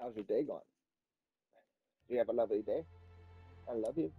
How's your day going? Do you have a lovely day? I love you.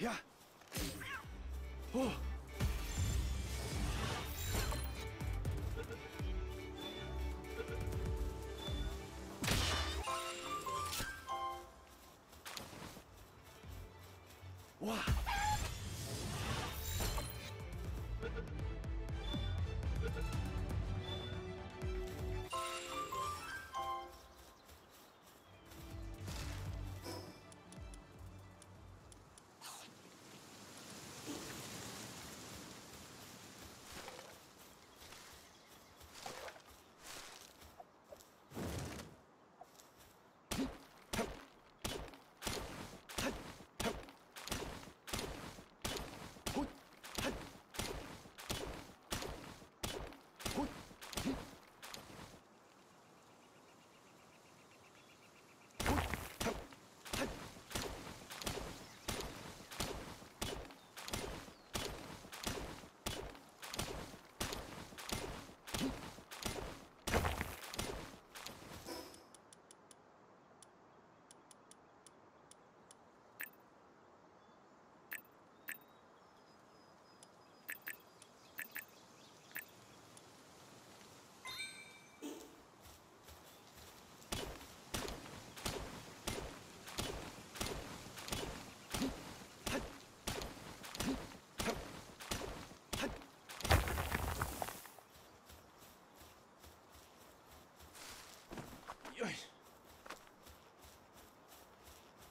呀。不哇。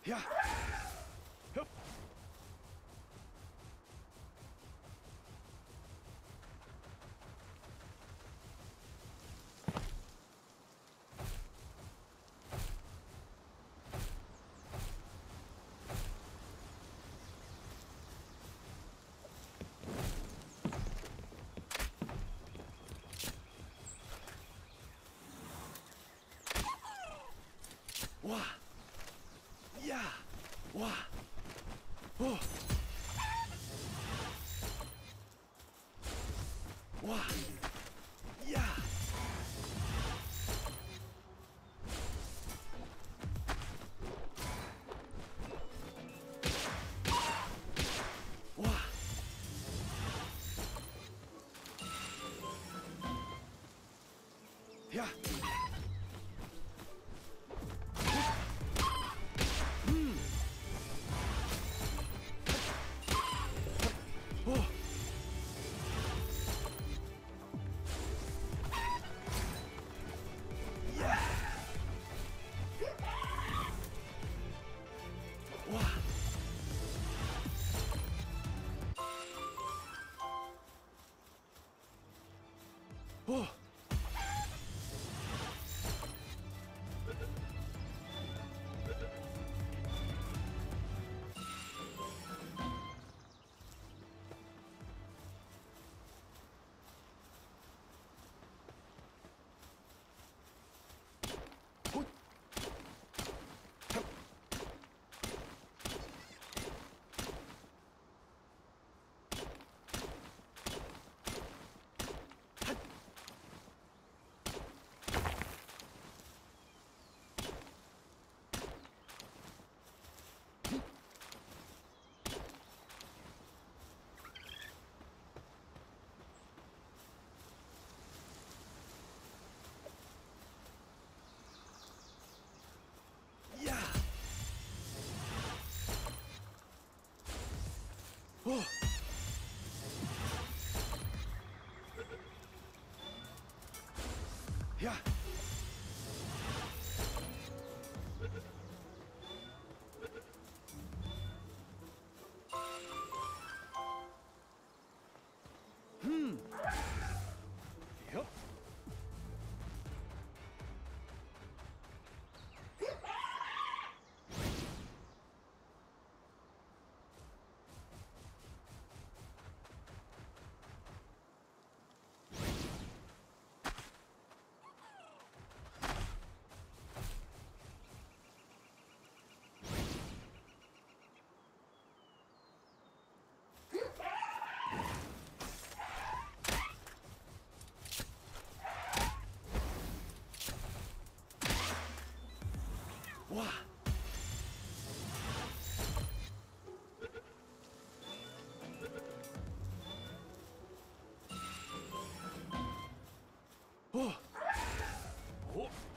Yeah. Hup. Wow. Yeah. Wow. Oh. Wow. Whoa.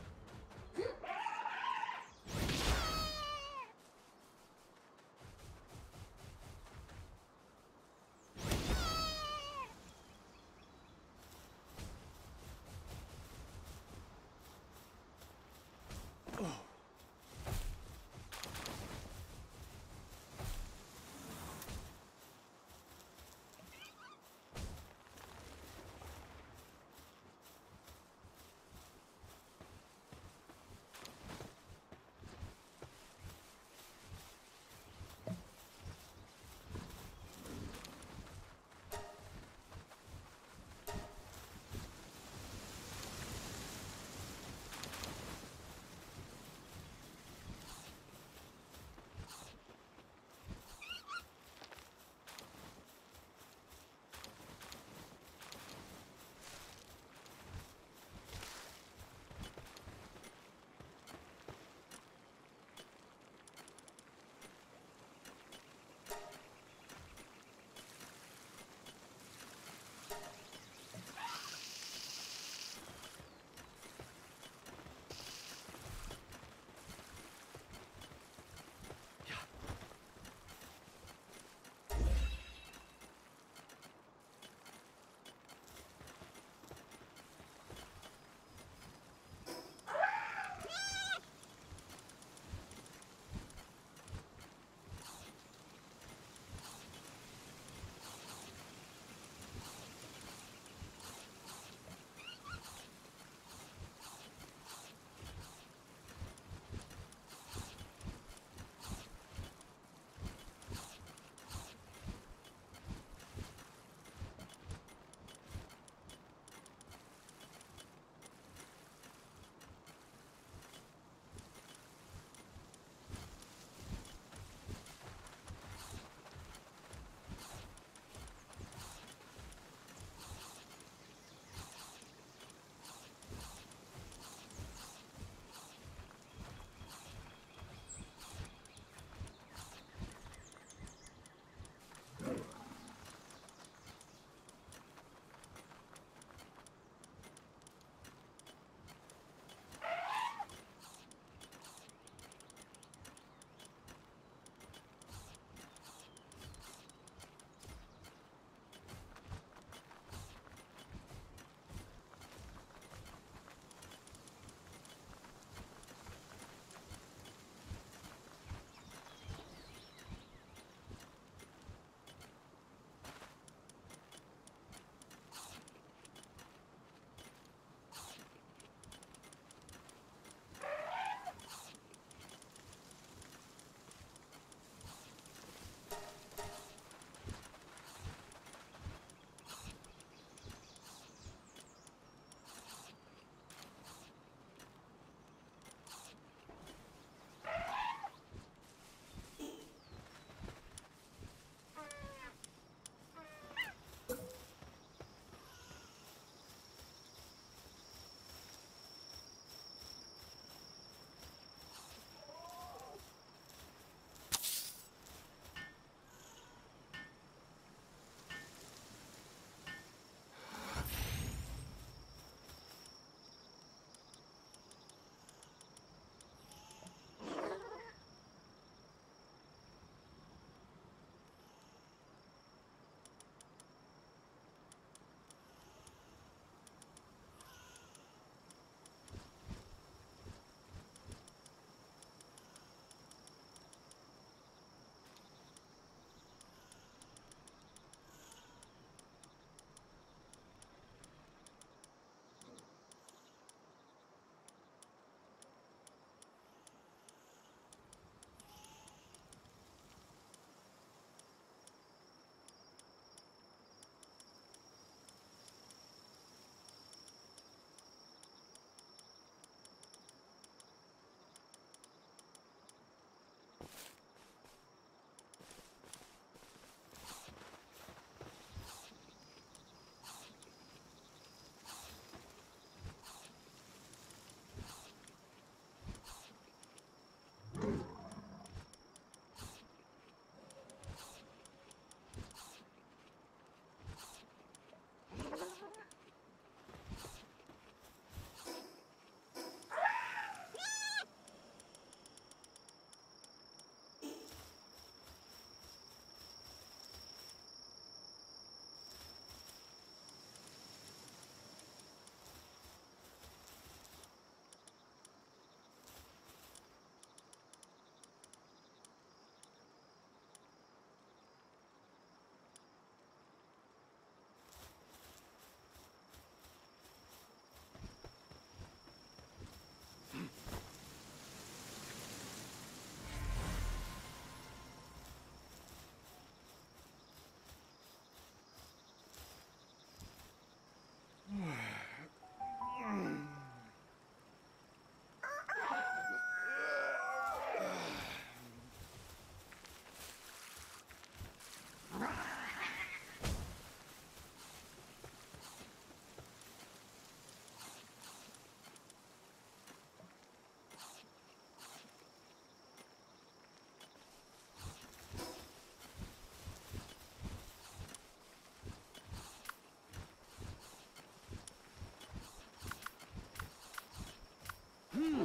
Hmm.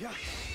Yeah.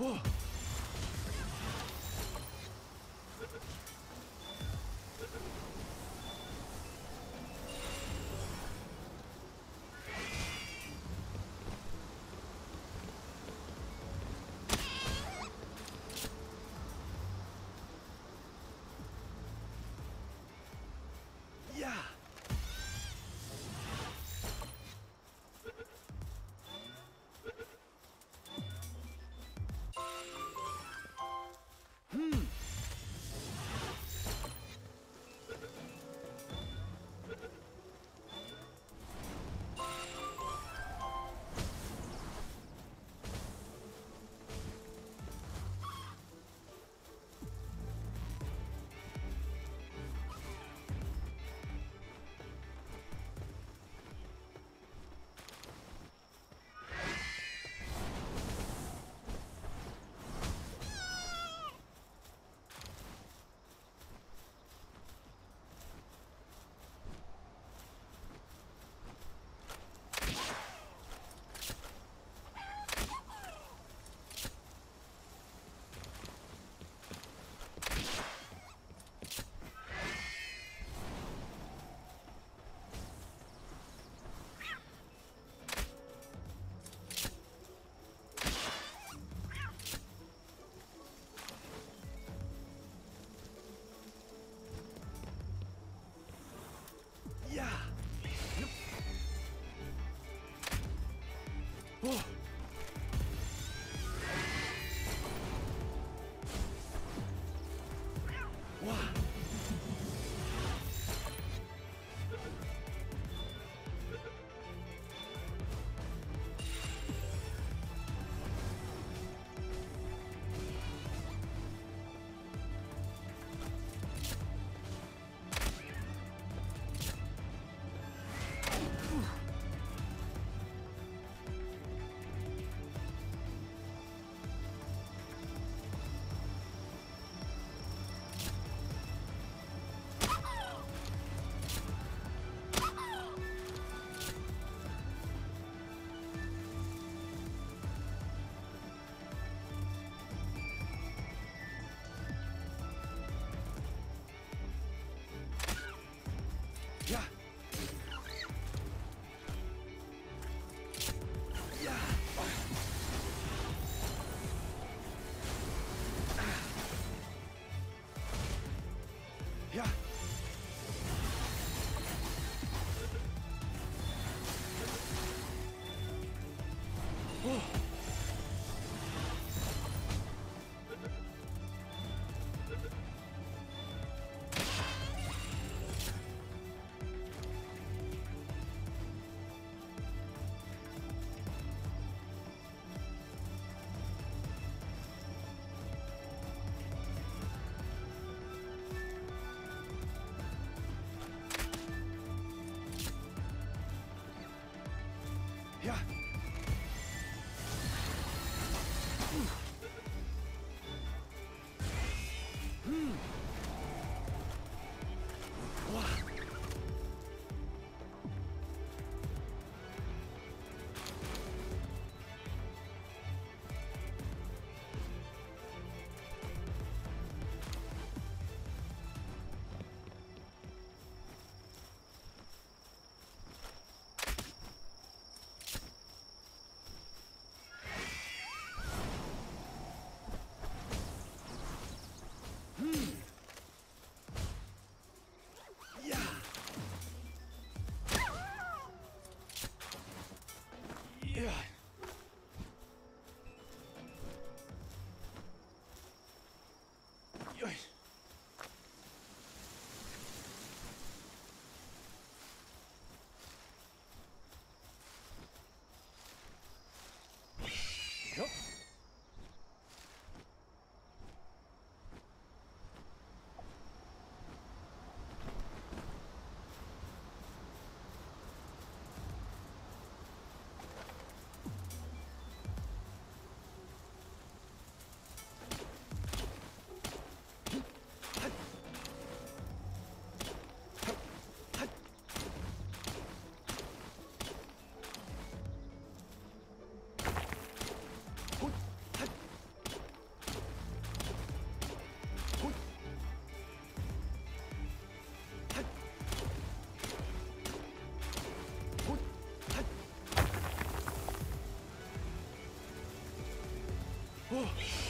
哇、Yeah. Whoa.